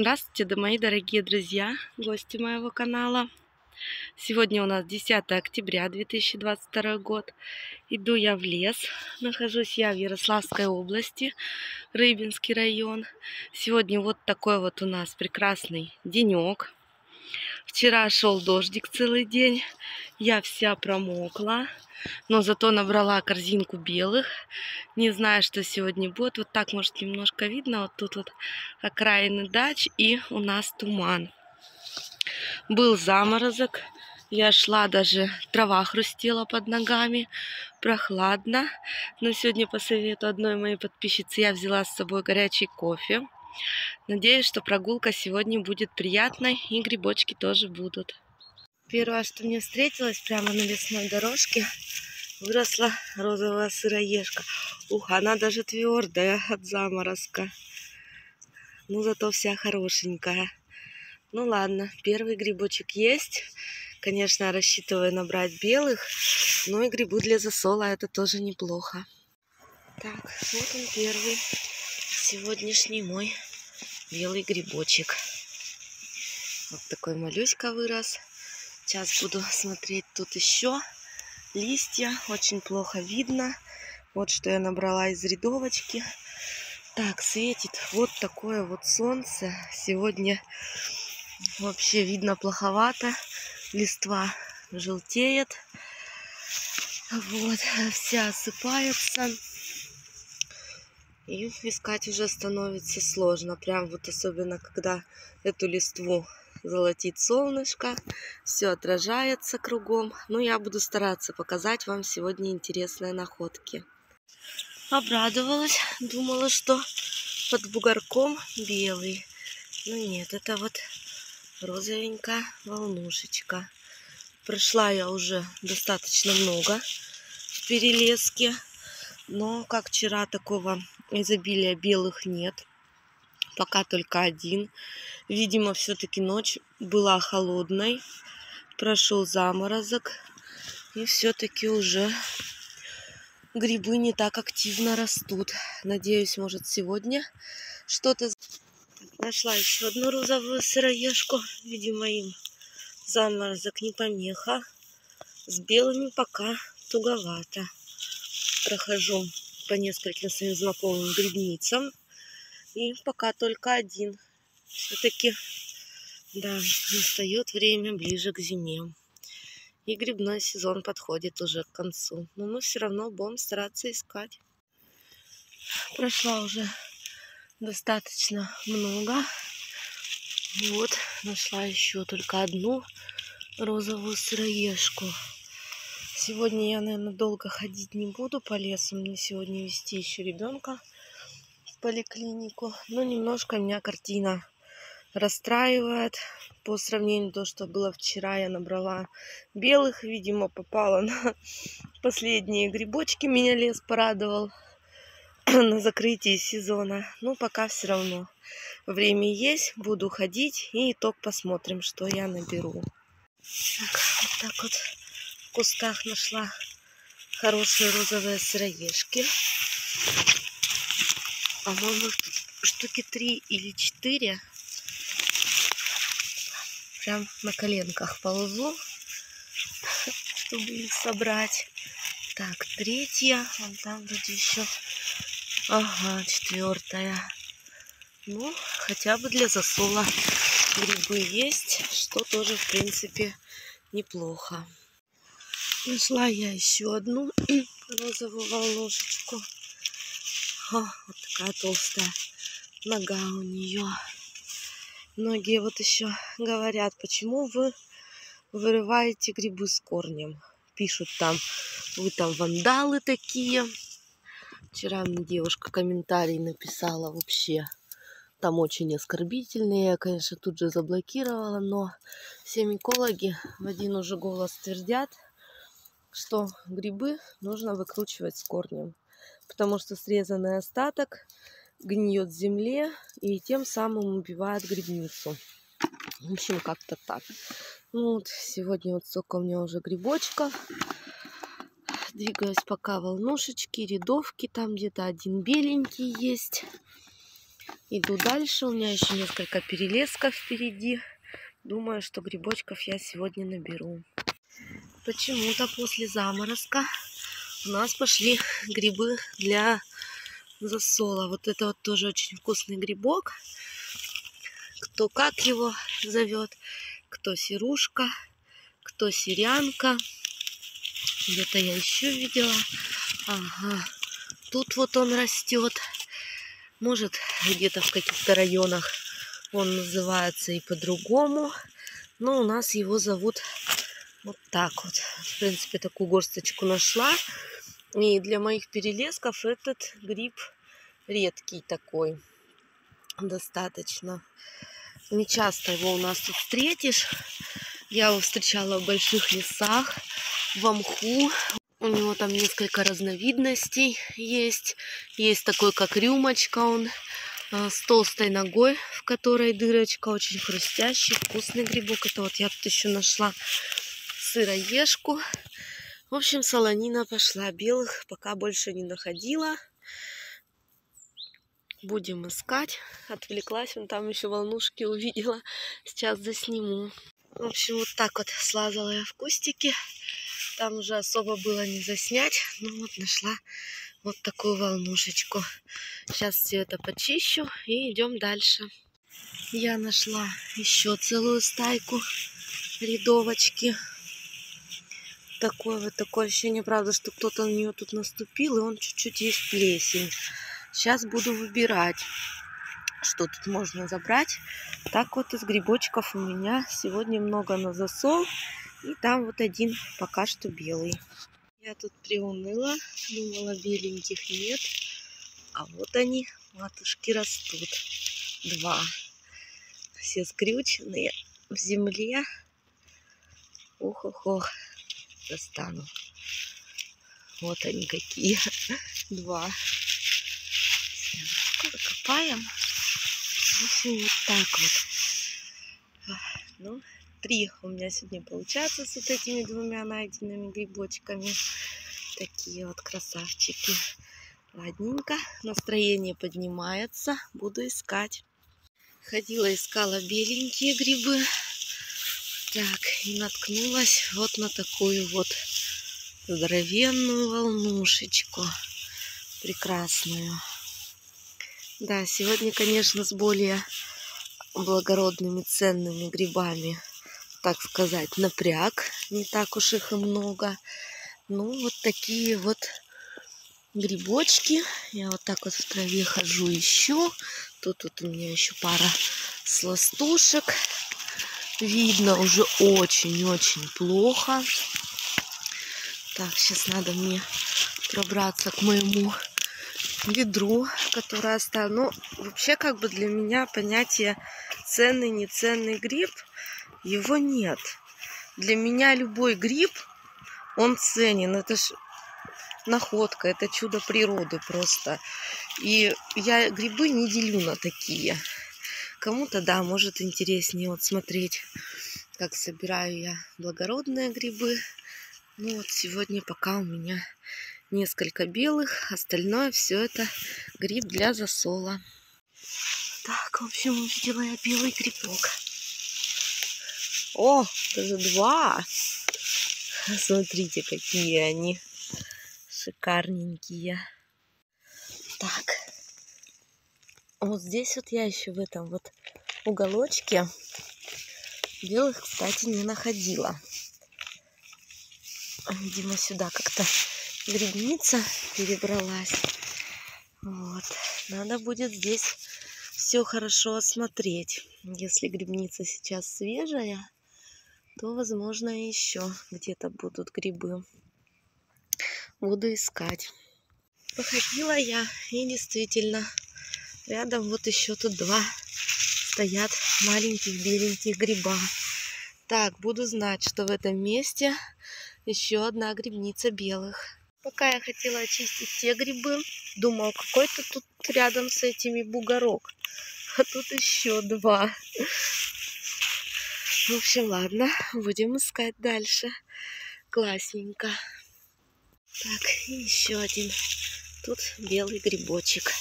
Здравствуйте, мои дорогие друзья, гости моего канала. Сегодня у нас 10 октября 2022 год. Иду я в лес. Нахожусь я в Ярославской области, Рыбинский район. Сегодня вот такой вот у нас прекрасный денек. Вчера шел дождик целый день. Я вся промокла но зато набрала корзинку белых. Не знаю, что сегодня будет. Вот так, может, немножко видно. Вот тут вот окраины дач и у нас туман. Был заморозок. Я шла, даже трава хрустела под ногами. Прохладно. Но сегодня по совету одной моей подписчицы я взяла с собой горячий кофе. Надеюсь, что прогулка сегодня будет приятной и грибочки тоже будут. Первое, что мне встретилось прямо на лесной дорожке, выросла розовая сыроежка. Ух, она даже твердая от заморозка. Ну, зато вся хорошенькая. Ну ладно, первый грибочек есть. Конечно, рассчитываю набрать белых, но и грибы для засола это тоже неплохо. Так, вот он первый, сегодняшний мой белый грибочек. Вот такой малюська вырос. Сейчас буду смотреть тут еще листья. Очень плохо видно. Вот что я набрала из рядовочки. Так, светит вот такое вот солнце. Сегодня вообще видно плоховато. Листва желтеет. Вот, вся осыпается. И искать уже становится сложно. Прям вот особенно, когда эту листву золотит солнышко, все отражается кругом. Ну, я буду стараться показать вам сегодня интересные находки. Обрадовалась, думала, что под бугорком белый. Но нет, это вот розовенькая волнушечка. Прошла я уже достаточно много в перелеске. Но, как вчера, такого изобилия белых нет пока только один. Видимо, все-таки ночь была холодной. Прошел заморозок. И все-таки уже грибы не так активно растут. Надеюсь, может сегодня что-то... Нашла еще одну розовую сыроежку. Видимо, им заморозок не помеха. С белыми пока туговато. Прохожу по нескольким своим знакомым грибницам. И пока только один. Все-таки, да, настает время ближе к зиме. И грибной сезон подходит уже к концу. Но мы все равно будем стараться искать. Прошла уже достаточно много. И вот нашла еще только одну розовую сыроежку. Сегодня я, наверное, долго ходить не буду по лесу. Мне сегодня вести еще ребенка поликлинику. Но немножко меня картина расстраивает. По сравнению с то, что было вчера, я набрала белых. Видимо, попала на последние грибочки. Меня лес порадовал на закрытии сезона. Ну, пока все равно время есть. Буду ходить и итог посмотрим, что я наберу. Так, вот так вот в кустах нашла хорошие розовые сыроежки по-моему, штуки три или четыре. Прям на коленках ползу, чтобы их собрать. Так, третья. Вон там вроде еще. Ага, четвертая. Ну, хотя бы для засола грибы есть, что тоже, в принципе, неплохо. Нашла я еще одну розовую волнушечку. О, вот такая толстая нога у нее. Многие вот еще говорят, почему вы вырываете грибы с корнем. Пишут там, вы там вандалы такие. Вчера мне девушка комментарий написала вообще. Там очень оскорбительные. Я, конечно, тут же заблокировала, но все микологи в один уже голос твердят, что грибы нужно выкручивать с корнем потому что срезанный остаток гниет в земле и тем самым убивает грибницу. В общем, как-то так. Ну вот, сегодня вот столько у меня уже грибочков. Двигаюсь пока волнушечки, рядовки. Там где-то один беленький есть. Иду дальше. У меня еще несколько перелесков впереди. Думаю, что грибочков я сегодня наберу. Почему-то после заморозка у нас пошли грибы для засола. Вот это вот тоже очень вкусный грибок. Кто как его зовет. Кто серушка, кто сирянка. Где-то я еще видела. Ага. Тут вот он растет. Может, где-то в каких-то районах он называется и по-другому. Но у нас его зовут вот так вот. В принципе, такую горсточку нашла. И для моих перелесков этот гриб редкий такой. Достаточно. Не часто его у нас тут встретишь. Я его встречала в больших лесах, в мху. У него там несколько разновидностей есть. Есть такой, как рюмочка он а, с толстой ногой, в которой дырочка, очень хрустящий, вкусный грибок. Это вот я тут еще нашла сыроежку. В общем, солонина пошла. Белых пока больше не находила. Будем искать. Отвлеклась, он там еще волнушки увидела. Сейчас засниму. В общем, вот так вот слазала я в кустики. Там уже особо было не заснять. Ну вот нашла вот такую волнушечку. Сейчас все это почищу и идем дальше. Я нашла еще целую стайку рядовочки. Такое вот такое ощущение, правда, что кто-то на нее тут наступил, и он чуть-чуть есть плесень. Сейчас буду выбирать, что тут можно забрать. Так вот из грибочков у меня сегодня много на засол. И там вот один пока что белый. Я тут приуныла, думала беленьких нет. А вот они, матушки, растут. Два. Все скрюченные в земле. Ох-ох-ох, достану. Вот они какие. Два. Копаем. В общем, вот так вот. Ну, три у меня сегодня получается с вот этими двумя найденными грибочками. Такие вот красавчики. Ладненько, настроение поднимается, буду искать. Ходила, искала беленькие грибы. Так, и наткнулась вот на такую вот здоровенную волнушечку. Прекрасную. Да, сегодня, конечно, с более благородными ценными грибами так сказать, напряг. Не так уж их и много. Ну, вот такие вот грибочки. Я вот так вот в траве хожу, ищу. Тут вот у меня еще пара сластушек. Видно уже очень-очень плохо. Так, сейчас надо мне пробраться к моему ведру, которое оставил. Ну, вообще, как бы для меня понятие ценный, неценный гриб – его нет. Для меня любой гриб, он ценен. Это ж находка, это чудо природы просто. И я грибы не делю на такие. Кому-то, да, может интереснее вот смотреть, как собираю я благородные грибы. Ну вот сегодня пока у меня несколько белых, остальное все это гриб для засола. Так, в общем, увидела я белый грибок. О, даже два. Смотрите, какие они шикарненькие. Так. Вот здесь вот я еще в этом вот уголочке белых, кстати, не находила. Видимо, сюда как-то грибница перебралась. Вот. Надо будет здесь все хорошо осмотреть. Если грибница сейчас свежая, то, возможно, еще где-то будут грибы. Буду искать. Походила я, и действительно, рядом вот еще тут два стоят маленьких беленьких гриба. Так, буду знать, что в этом месте еще одна грибница белых. Пока я хотела очистить те грибы, думал, какой-то тут рядом с этими бугорок. А тут еще два. В общем, ладно, будем искать дальше. Классненько. Так, еще один. Тут белый грибочек.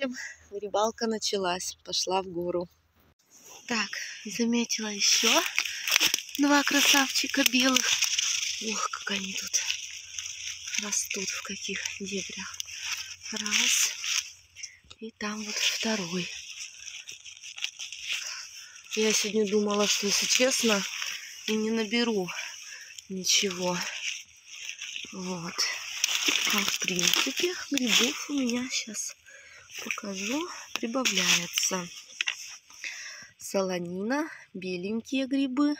Общем, рыбалка началась. Пошла в гору. Так, заметила еще два красавчика белых. Ох, как они тут растут, в каких дебрях. Раз. И там вот второй. Я сегодня думала, что, если честно, и не наберу ничего. Вот. А в принципе, грибов у меня сейчас покажу, прибавляется. Солонина, беленькие грибы.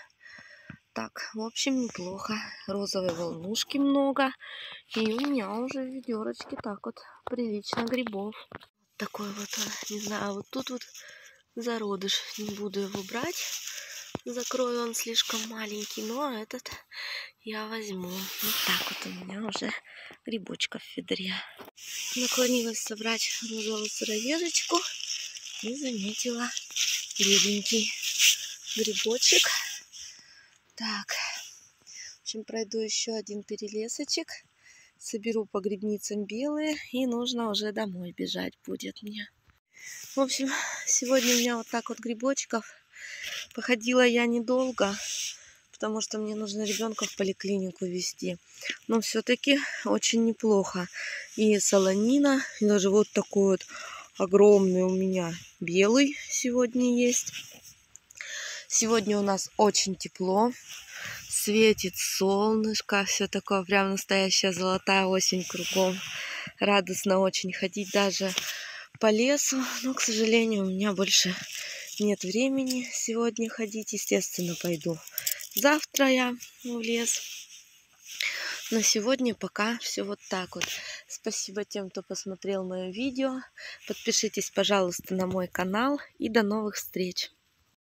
Так, в общем, неплохо. Розовой волнушки много. И у меня уже в ведерочке так вот прилично грибов. Такой вот, не знаю, вот тут вот зародыш. Не буду его брать. Закрою, он слишком маленький. Но этот я возьму. Вот так вот у меня уже грибочков в ведре. Наклонилась собрать розовую сыроежечку и заметила беленький грибочек. Так, в общем, пройду еще один перелесочек. Соберу по грибницам белые и нужно уже домой бежать будет мне. В общем, сегодня у меня вот так вот грибочков. Походила я недолго, потому что мне нужно ребенка в поликлинику вести. Но все-таки очень неплохо. И солонина, и даже вот такой вот огромный у меня белый сегодня есть. Сегодня у нас очень тепло, светит солнышко, все такое прям настоящая золотая осень кругом. Радостно очень ходить даже по лесу, но, к сожалению, у меня больше нет времени сегодня ходить. Естественно, пойду завтра я в лес. На сегодня пока все вот так вот. Спасибо тем, кто посмотрел мое видео. Подпишитесь, пожалуйста, на мой канал. И до новых встреч!